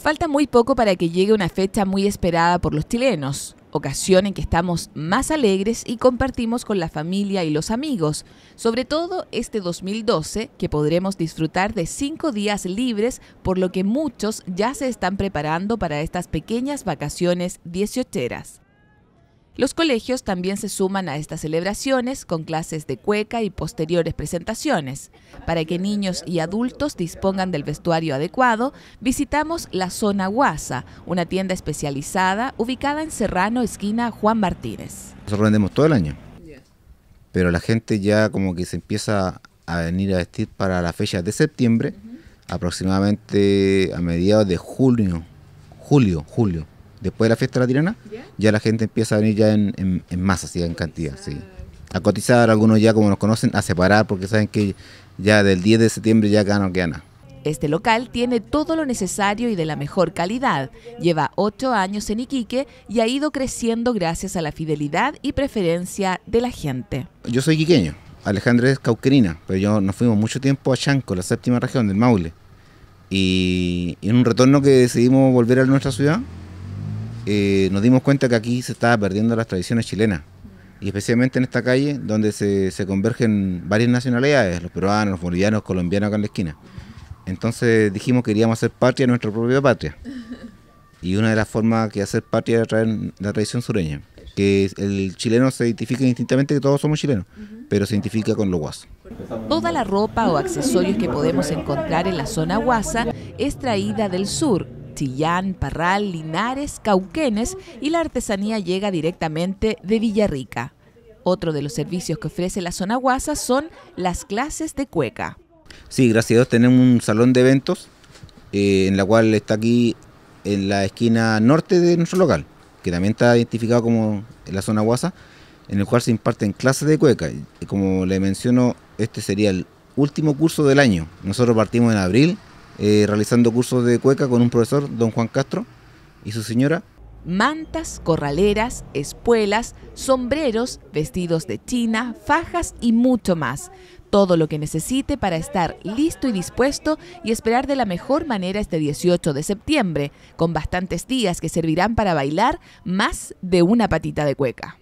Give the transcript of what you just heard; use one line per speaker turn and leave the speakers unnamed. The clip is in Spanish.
Falta muy poco para que llegue una fecha muy esperada por los chilenos, ocasión en que estamos más alegres y compartimos con la familia y los amigos, sobre todo este 2012 que podremos disfrutar de cinco días libres, por lo que muchos ya se están preparando para estas pequeñas vacaciones dieciocheras. Los colegios también se suman a estas celebraciones con clases de cueca y posteriores presentaciones. Para que niños y adultos dispongan del vestuario adecuado, visitamos la Zona Guasa, una tienda especializada ubicada en Serrano, esquina Juan Martínez.
Nosotros vendemos todo el año, pero la gente ya como que se empieza a venir a vestir para la fecha de septiembre, aproximadamente a mediados de junio, julio, julio después de la fiesta de la tirana, ya la gente empieza a venir ya en, en, en masa, ¿sí? en cantidad, sí. A cotizar, algunos ya como nos conocen, a separar, porque saben que ya del 10 de septiembre ya acá no queda nada.
Este local tiene todo lo necesario y de la mejor calidad. Lleva ocho años en Iquique y ha ido creciendo gracias a la fidelidad y preferencia de la gente.
Yo soy iquiqueño, Alejandro es cauquerina, pero yo nos fuimos mucho tiempo a Chanco, la séptima región del Maule. Y en un retorno que decidimos volver a nuestra ciudad, eh, nos dimos cuenta que aquí se estaba perdiendo las tradiciones chilenas. Y especialmente en esta calle donde se, convergen varias nacionalidades, los peruanos, los bolivianos, colombianos acá en la esquina. Entonces dijimos que queríamos hacer patria nuestra propia patria. Y una de las formas que hacer patria era traer la tradición sureña. Que el chileno se identifica distintamente que todos somos chilenos, pero se identifica con los guasos.
Toda la ropa o accesorios que podemos encontrar en la zona guasa es traída del sur, Chillán, Parral, Linares, Cauquenes y la artesanía llega directamente de Villarrica. Otro de los servicios que ofrece la zona Guasa son las clases de cueca.
Sí, gracias a Dios tenemos un salón de eventos eh, en la cual está aquí en la esquina norte de nuestro local, que también está identificado como la zona Guasa, en el cual se imparten clases de cueca. Como le menciono, este sería el último curso del año. Nosotros partimos en abril eh, realizando cursos de cueca con un profesor, don Juan Castro, y su señora.
Mantas, corraleras, espuelas, sombreros, vestidos de china, fajas y mucho más. Todo lo que necesite para estar listo y dispuesto y esperar de la mejor manera este 18 de septiembre, con bastantes días que servirán para bailar más de una patita de cueca.